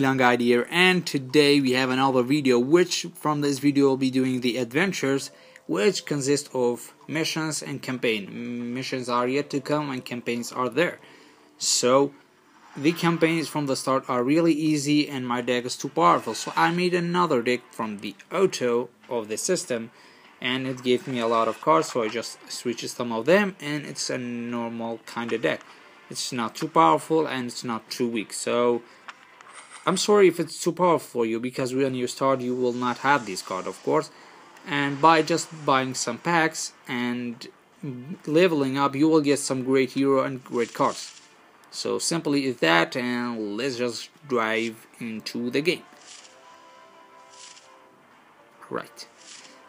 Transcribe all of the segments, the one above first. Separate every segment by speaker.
Speaker 1: Long idea and today we have another video which from this video will be doing the adventures which consist of missions and campaign. Missions are yet to come and campaigns are there. So the campaigns from the start are really easy and my deck is too powerful. So I made another deck from the auto of the system and it gave me a lot of cards so I just switched some of them and it's a normal kind of deck. It's not too powerful and it's not too weak. So I'm sorry if it's too powerful for you because when you start you will not have this card of course. And by just buying some packs and leveling up you will get some great hero and great cards. So simply is that and let's just dive into the game. Right.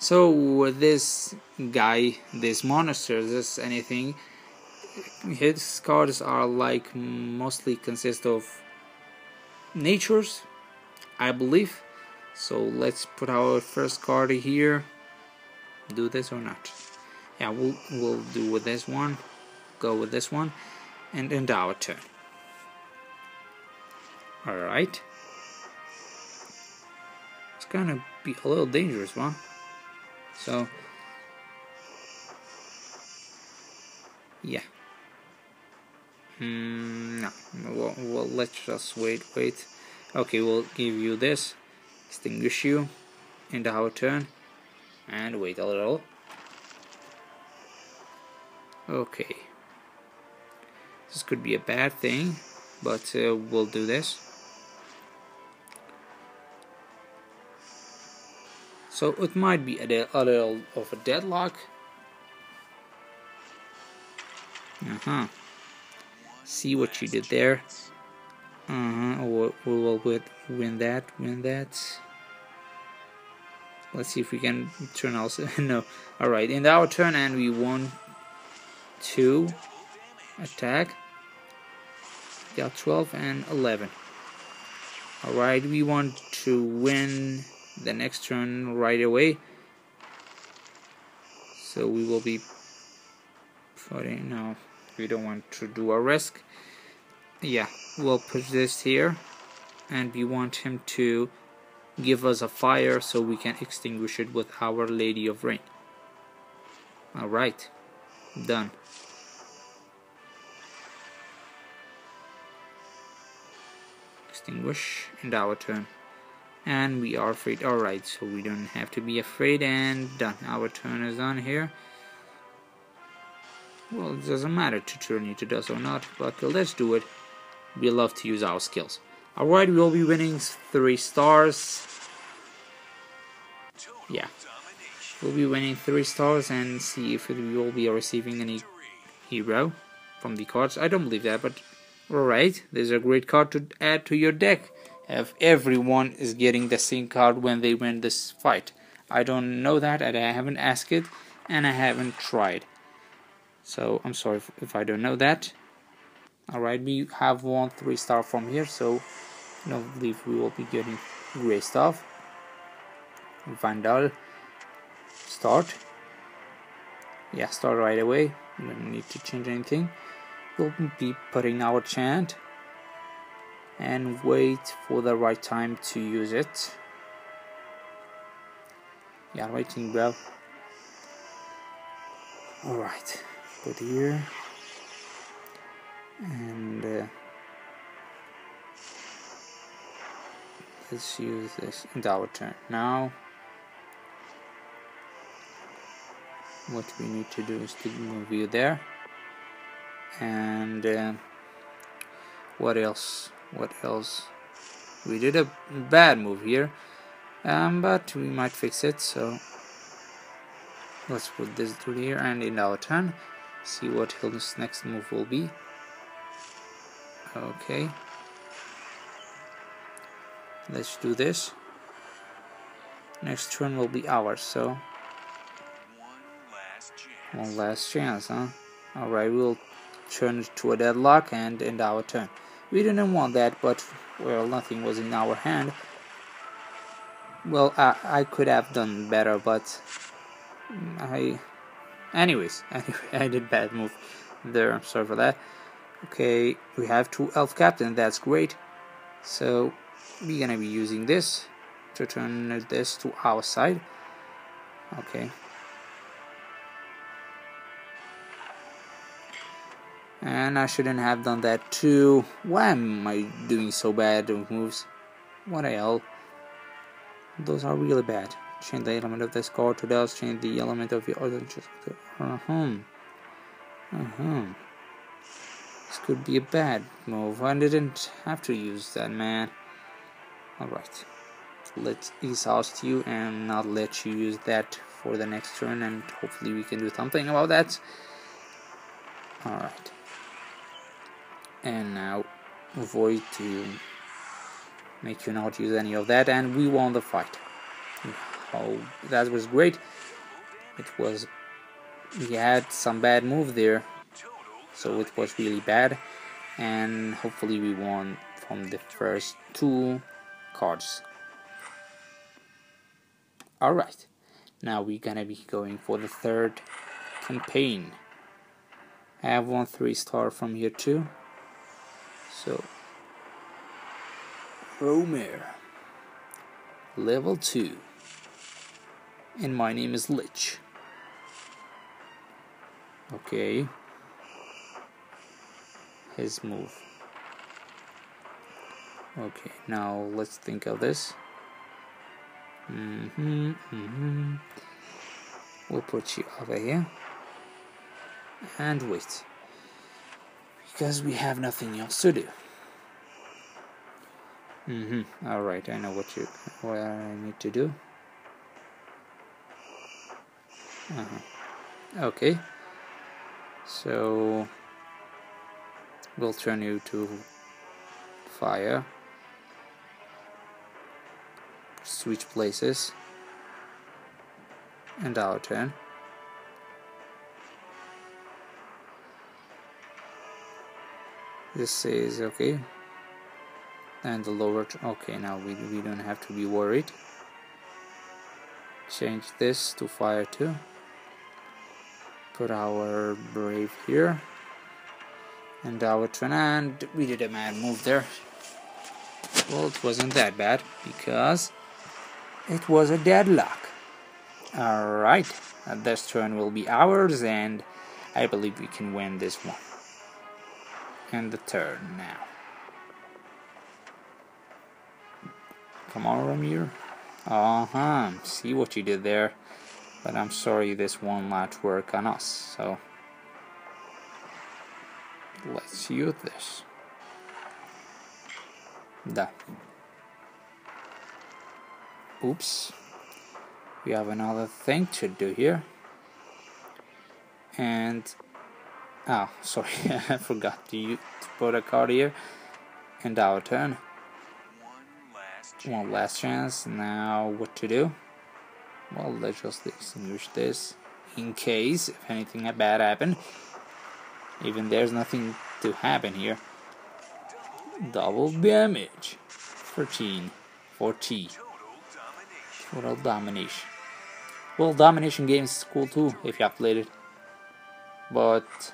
Speaker 1: So this guy this monster this anything his cards are like mostly consist of natures I believe. So let's put our first card here. Do this or not. Yeah we'll, we'll do with this one. Go with this one. And end our turn. Alright. It's gonna be a little dangerous one so yeah Mm, no, well, let's just wait, wait. Okay, we'll give you this, extinguish you, in our turn, and wait a little. Okay. This could be a bad thing, but uh, we'll do this. So it might be a, a little of a deadlock. Uh-huh see what you did there. Uh-huh we will win that win that. Let's see if we can turn also. No. All right. In our turn and we won two. Attack. Got 12 and 11 all right. We want to win the next turn right away. So we will be putting now we don't want to do a risk. Yeah we'll put this here. And we want him to give us a fire so we can extinguish it with our Lady of Rain. Alright done. Extinguish and our turn. And we are afraid alright so we don't have to be afraid and done. Our turn is on here well, it doesn't matter to turn into dust or not, but let's do it. We love to use our skills. Alright, we'll be winning 3 stars. Yeah. We'll be winning 3 stars and see if we will be receiving any hero from the cards. I don't believe that, but alright. There's a great card to add to your deck. If everyone is getting the same card when they win this fight. I don't know that and I haven't asked it and I haven't tried. So I'm sorry if, if I don't know that. Alright, we have one 3 star from here, so I don't believe we will be getting great stuff. Vandal, start. Yeah, start right away. We don't need to change anything. We'll be putting our chant and wait for the right time to use it. Yeah, waiting, bro. Alright put here. And uh, let's use this in our turn now what we need to do is to move you there. And uh, what else? What else? We did a bad move here um, but we might fix it so let's put this through here and in our turn see what his next move will be. Okay. Let's do this. Next turn will be ours so. One last chance huh? Alright we'll turn it to a deadlock and end our turn. We didn't want that but well nothing was in our hand. Well I, I could have done better but I Anyways, anyway, I did bad move there. I'm sorry for that. Okay, we have two elf captain. That's great. So we're gonna be using this to turn this to our side okay and I shouldn't have done that too why am I doing so bad with moves what the hell those are really bad change the element of this card to those change the element of your other uh-huh. Uh-huh. This could be a bad move. I didn't have to use that man. Alright let's exhaust you and not let you use that for the next turn and hopefully we can do something about that. Alright and now avoid to make you not use any of that and we won the fight. Oh that was great. It was we had some bad move there. So it was really bad. And hopefully we won from the first two cards. Alright now we're gonna be going for the third campaign. I have one three star from here too. So Romer level 2 and my name is Lich okay. His move. Okay now let's think of this. Mm -hmm, mm -hmm. we'll put you over here. And wait. Because we have nothing else to do. Mm-hmm all right I know what you what I need to do. Uh -huh. okay so we'll turn you to fire. Switch places. And our turn. This is okay. And the lower okay now we, we don't have to be worried. Change this to fire too put our brave here. And our turn and we did a mad move there. Well it wasn't that bad because it was a deadlock. Alright this turn will be ours and I believe we can win this one. And the turn now. Come on Ramir. Uh-huh see what you did there but I'm sorry this won't not work on us so let's use this. Da. Oops. We have another thing to do here. And oh sorry I forgot to, use, to put a card here. And our turn. One last chance. Now what to do well let's just extinguish this in case if anything bad happened. Even there's nothing to happen here. Double damage. 13 14 total domination. Well domination games is cool too if you have played it. But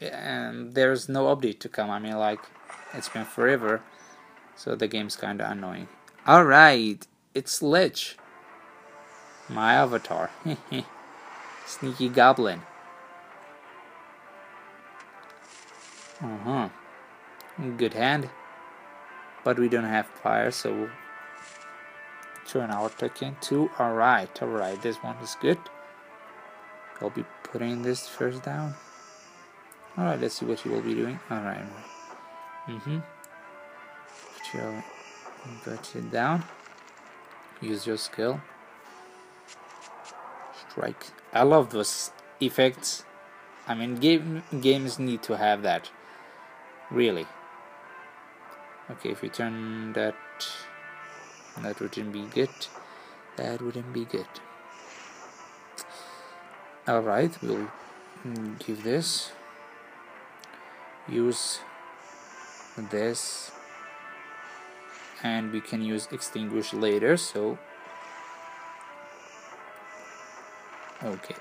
Speaker 1: and there's no update to come. I mean like it's been forever so the game's kinda annoying. Alright it's Lich my avatar. Sneaky goblin. Uh-huh. Good hand. But we don't have fire, so we'll turn our token to alright, alright, this one is good. I'll be putting this first down. Alright, let's see what you will be doing. Alright. Mm-hmm. Your put it down. Use your skill strike. I love those effects. I mean, game games need to have that. Really. Okay, if we turn that, that wouldn't be good. That wouldn't be good. Alright, we'll give this. Use this. And we can use extinguish later, so okay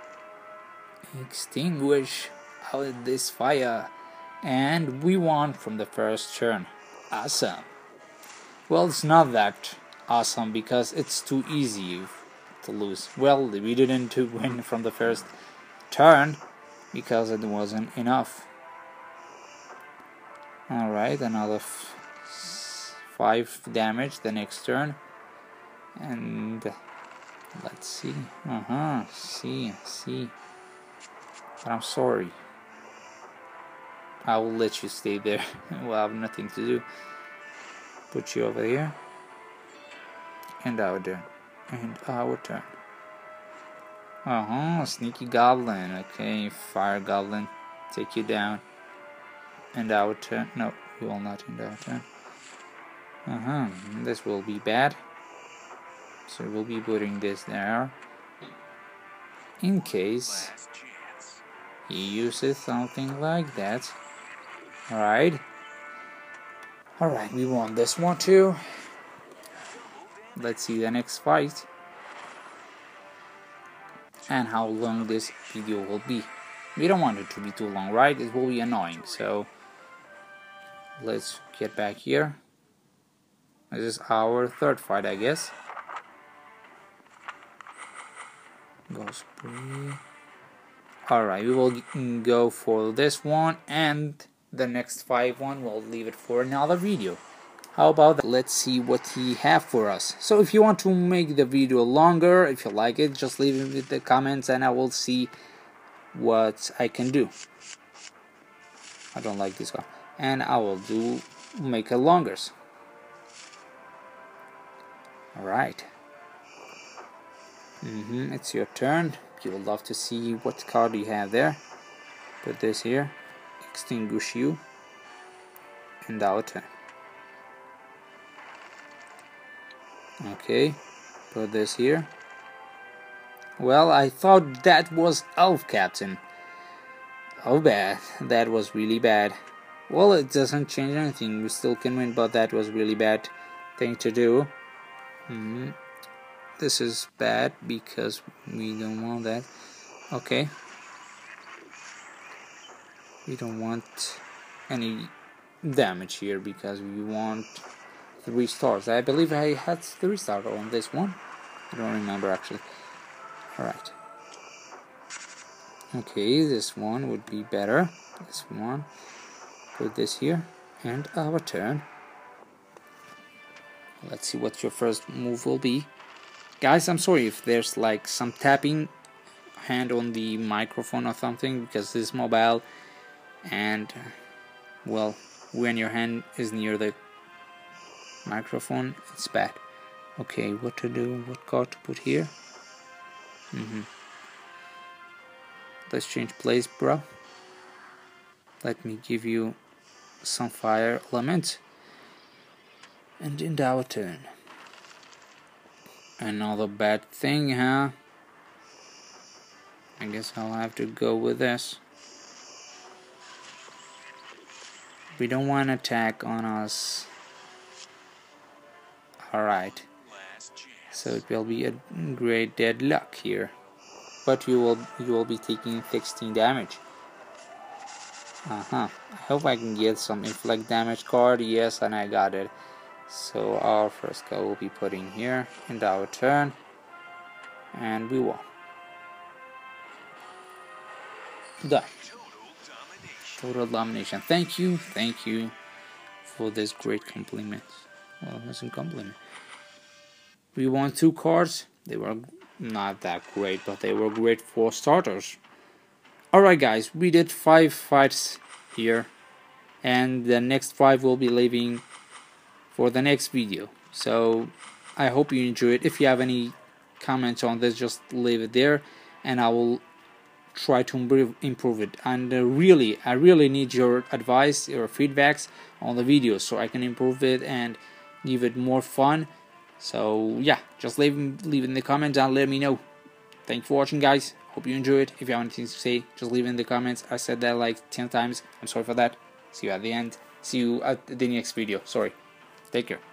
Speaker 1: extinguish out this fire and we won from the first turn awesome Well, it's not that awesome because it's too easy to lose. Well, we didn't win from the first turn because it wasn't enough. Alright, another five damage the next turn. And let's see. Uh huh. See, see. But I'm sorry. I will let you stay there. we'll have nothing to do. Put you over here. And our turn. And our turn. Uh huh. Sneaky goblin. Okay. Fire goblin. Take you down. And our turn. No, you will not end our turn. Uh huh. This will be bad. So we'll be putting this there. In case he uses something like that. Alright. Alright, we won this one too. Let's see the next fight. And how long this video will be. We don't want it to be too long, right? It will be annoying, so let's get back here. This is our third fight, I guess. Go spree. Alright, we will go for this one and the next five one we'll leave it for another video. How about that? Let's see what he have for us. So if you want to make the video longer, if you like it, just leave it in the comments and I will see what I can do. I don't like this one. And I will do make it longer. Alright. Mm -hmm, it's your turn. You would love to see what card you have there. Put this here. Extinguish you. And our turn. Okay. Put this here. Well, I thought that was Elf Captain. Oh, bad. That was really bad. Well, it doesn't change anything. We still can win, but that was really bad thing to do. Mm -hmm. This is bad because we don't want that. Okay. We don't want any damage here because we want three stars. I believe I had three stars on this one. I don't remember actually. Alright. Okay, this one would be better. This one. Put this here. And our turn. Let's see what your first move will be. Guys, I'm sorry if there's like some tapping hand on the microphone or something because this mobile and well when your hand is near the microphone it's bad okay what to do what card to put here mm -hmm. let's change place bro let me give you some fire elements and in our turn. Another bad thing, huh? I guess I'll have to go with this. We don't want attack on us. Alright. So it will be a great deadlock here. But you will you will be taking 16 damage. Uh-huh. I hope I can get some inflict damage card. Yes, and I got it. So our first guy will be put in here in our turn and we won. Done. Total domination. Thank you, thank you for this great compliment. Well, that's a compliment. We won two cards. They were not that great, but they were great for starters. Alright guys, we did five fights here. And the next five will be leaving for the next video. So I hope you enjoy it. If you have any comments on this, just leave it there and I will try to improve, it. And uh, really, I really need your advice, your feedbacks on the videos so I can improve it and give it more fun. So yeah, just leave, leave in the comments and let me know. Thanks for watching guys. Hope you enjoy it. If you have anything to say, just leave in the comments. I said that like 10 times. I'm sorry for that. See you at the end. See you at the next video. Sorry. Take care.